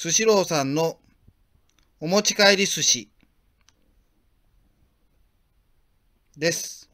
スシローさんのお持ち帰り寿司です。